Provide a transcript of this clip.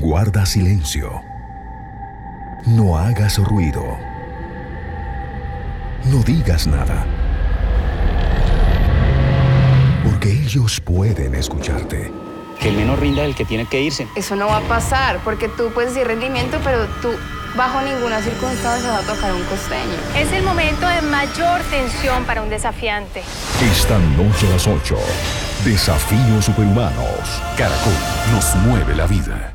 Guarda silencio. No hagas ruido. No digas nada. Porque ellos pueden escucharte. Que el menos rinda el que tiene que irse. Eso no va a pasar, porque tú puedes decir rendimiento, pero tú bajo ninguna circunstancia va a tocar un costeño. Es el momento de mayor tensión para un desafiante. Esta noche a las 8. Desafíos superhumanos. Caracol nos mueve la vida.